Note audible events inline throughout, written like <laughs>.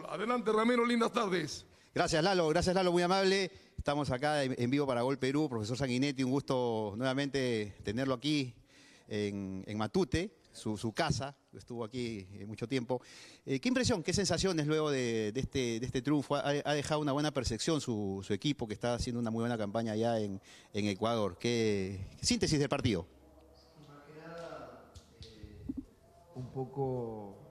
fútbol. Adelante, Ramiro, lindas tardes. Gracias, Lalo. Gracias, Lalo, muy amable. Estamos acá en vivo para Gol Perú. Profesor Sanguinetti, un gusto nuevamente tenerlo aquí en, Matute, su, casa. Estuvo aquí eh, mucho tiempo. Eh, ¿Qué impresión, qué sensaciones luego de, este, de este, triunfo? Ha, dejado una buena percepción su, equipo, que está haciendo una muy buena campaña allá en, Ecuador. ¿Qué síntesis del partido? un poco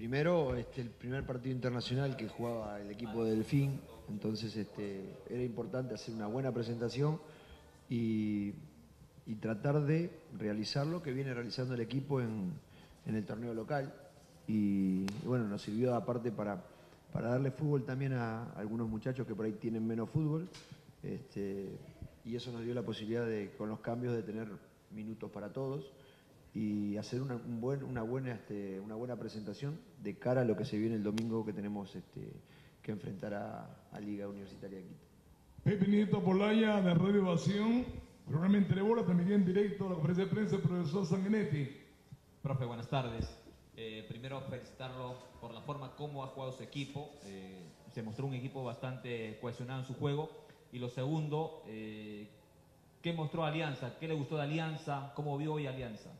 Primero, este, el primer partido internacional que jugaba el equipo de Delfín, entonces este, era importante hacer una buena presentación y, tratar de realizar lo que viene realizando el equipo en, el torneo local. Y, bueno, nos sirvió aparte para, para darle fútbol también a algunos muchachos que por ahí tienen menos fútbol. Este, y eso nos dio la posibilidad de, con los cambios, de tener minutos para todos y hacer una, una, buena, este, una buena presentación de cara a lo que se viene el domingo que tenemos este, que enfrentar a, Liga Universitaria de Quito. Pepe Nieto Polaya de Radio Evasión, programa Entre Bolas, también en directo a la conferencia de prensa del profesor Sanguinetti. Profe, buenas tardes. Eh, primero felicitarlo por la forma como ha jugado su equipo. Eh, se mostró un equipo bastante cohesionado en su juego. Y lo segundo, eh, ¿qué mostró Alianza? ¿Qué le gustó de Alianza? ¿Cómo vio hoy Alianza?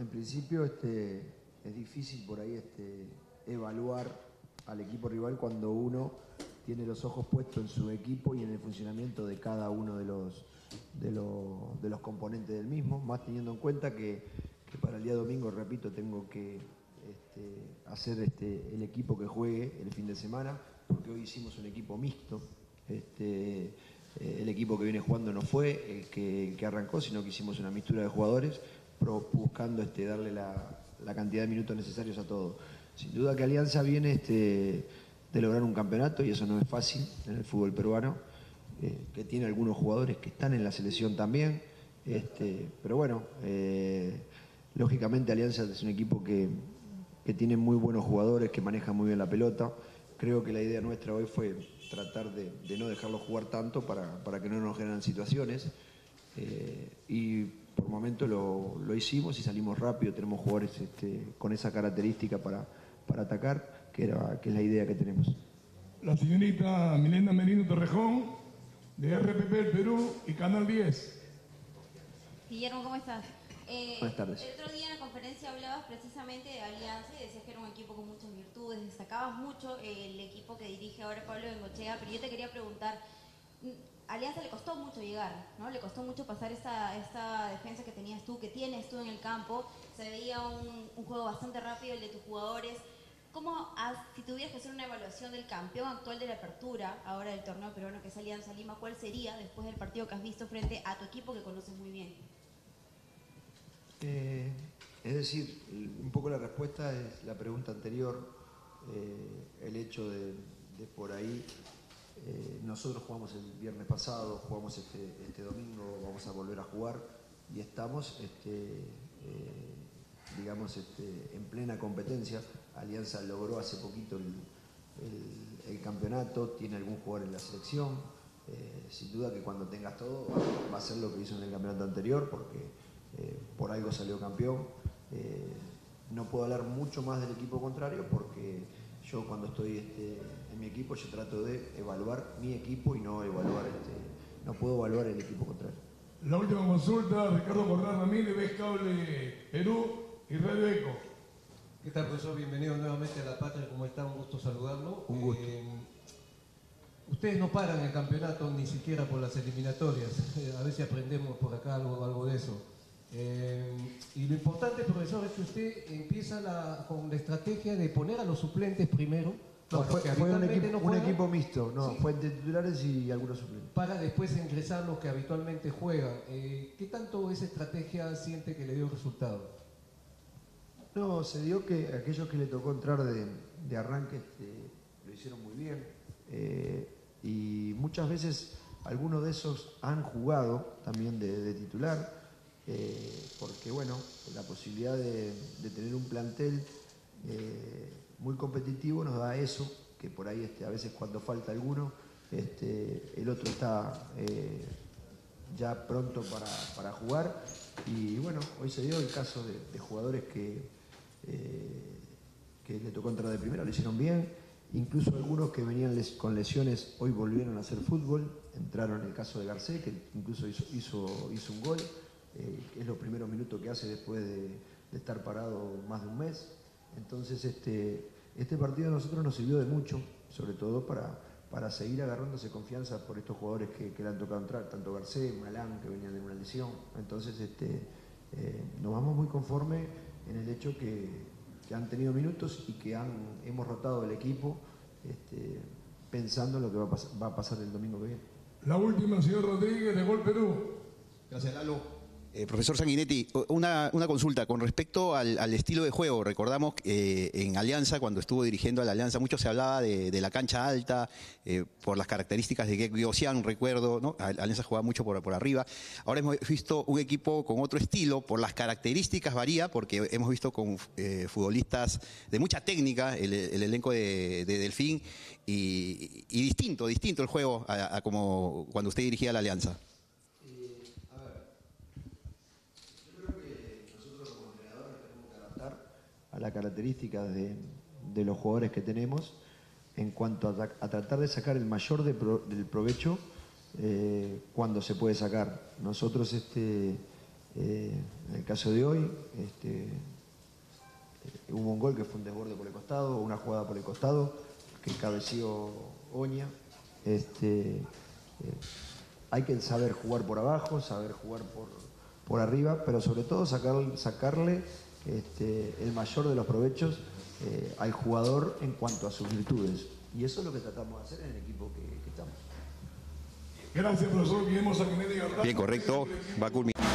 En principio este, es difícil por ahí este, evaluar al equipo rival cuando uno tiene los ojos puestos en su equipo y en el funcionamiento de cada uno de los, componentes del mismo, más teniendo en cuenta que, para el día domingo, repito, tengo que este, hacer el equipo que juegue el fin de semana, porque hoy hicimos un equipo mixto. Eh, el equipo que viene jugando no fue el que, el que arrancó, sino que hicimos una mixtura de jugadores buscando este, darle la, cantidad de minutos necesarios a todos. Sin duda que Alianza viene este, de lograr un campeonato y eso no es fácil en el fútbol peruano, eh, que tiene algunos jugadores que están en la selección también. Este, pero bueno, eh, lógicamente Alianza es un equipo que, tiene muy buenos jugadores, que maneja muy bien la pelota. Creo que la idea nuestra hoy fue tratar de, no dejarlo jugar tanto para, que no nos generan situaciones. Eh, y por momento lo, hicimos y salimos rápido, tenemos jugadores este, con esa característica para, para atacar, que, era, que es la idea que tenemos. La señorita Milena Merino Torrejón, de RPP Perú y Canal 10. Guillermo, ¿cómo estás? Eh, Buenas tardes. El otro día en la conferencia hablabas precisamente de Alianza y decías que era un equipo con muchas virtudes, destacabas mucho el equipo que dirige ahora Pablo Bengochea, pero yo te quería preguntar, Alianza le costó mucho llegar, ¿no? Le costó mucho pasar esta, esta defensa que tenías tú, que tienes tú en el campo. Se veía un, juego bastante rápido el de tus jugadores. ¿Cómo, si tuvieras que hacer una evaluación del campeón actual de la apertura, ahora del torneo peruano que es Alianza Lima, cuál sería después del partido que has visto frente a tu equipo que conoces muy bien? Eh, es decir, un poco la respuesta es la pregunta anterior, eh, el hecho de por ahí eh, nosotros jugamos el viernes pasado, jugamos este, este, domingo, vamos a volver a jugar y estamos, este, eh, digamos, este, en plena competencia. Alianza logró hace poquito el, campeonato, tiene algún jugador en la selección. Eh, sin duda que cuando tengas todo va a ser lo que hizo en el campeonato anterior porque por algo salió campeón. no puedo hablar mucho más del equipo contrario porque yo cuando estoy este, en mi equipo, yo trato de evaluar mi equipo y no evaluar, este, no puedo evaluar el equipo contrario. La última consulta, Ricardo Corral Ramírez, Ves Cable Perú y Radio Eco. ¿Qué tal, profesor? Bienvenido nuevamente a La Patria, ¿cómo está? Un gusto saludarlo. Un gusto. Eh, ustedes no paran el campeonato ni siquiera por las eliminatorias. <laughs> a ver si aprendemos por acá algo, algo de eso. Eh, y lo importante, profesor, es que usted empieza con la estrategia de poner a los suplentes primero. No, fue, un, equipo, mixto, no, fue entre titulares y algunos suplentes. Para después ingresar los que habitualmente juegan. Eh, ¿Qué tanto esa estrategia siente que le dio resultado? No, se dio que aquellos que le tocó entrar de, arranque este, lo hicieron muy bien. Eh, y muchas veces algunos de esos han jugado también de titular eh, porque bueno, la posibilidad de, tener un plantel eh, muy competitivo nos da eso, que por ahí este, a veces cuando falta alguno, este, el otro está eh, ya pronto para, jugar. Y bueno, hoy se dio el caso de, jugadores que, que le tocó entrar de primera, lo hicieron bien. Incluso algunos que venían con lesiones hoy volvieron a hacer fútbol. Entraron en el caso de Garcés, que incluso hizo, hizo un gol. Eh, que es los primeros minutos que hace después de, de estar parado más de un mes. Entonces, este, este partido a nosotros nos sirvió de mucho, sobre todo para, para seguir agarrándose confianza por estos jugadores que, que le han tocado entrar, tanto Garcés, Malán, que venían de una lesión. Entonces, este, eh, nos vamos muy conforme en el hecho que, que han tenido minutos y que han, hemos rotado el equipo este, pensando en lo que va a, va a pasar el domingo que viene. La última, señor Rodríguez, de Gol Perú. Gracias, Lalo. Eh, profesor Sanguinetti, una, consulta con respecto al, estilo de juego. Recordamos eh, en Alianza, cuando estuvo dirigiendo a la Alianza, mucho se hablaba de, la cancha alta, eh, por las características de Gek Biosian, recuerdo, ¿no? A- Alianza jugaba mucho por, arriba. Ahora hemos visto un equipo con otro estilo, por las características varía, porque hemos visto con eh, futbolistas de mucha técnica, el, el elenco de, de Delfín, y, distinto, distinto el juego a, a como cuando usted dirigía la Alianza. A las características de, los jugadores que tenemos en cuanto a, tra- a tratar de sacar el mayor del provecho eh, cuando se puede sacar. Nosotros, este, eh, en el caso de hoy, este, eh, hubo un gol que fue un desborde por el costado, una jugada por el costado, que cabeció Oña. Este, hay que saber jugar por abajo, saber jugar por, por arriba, pero sobre todo sacar, sacarle este, el mayor de los provechos eh, al jugador en cuanto a sus virtudes. Y eso es lo que tratamos de hacer en el equipo que, que estamos. Gracias, profesor Guillermo. Bien, correcto. Va a culminar.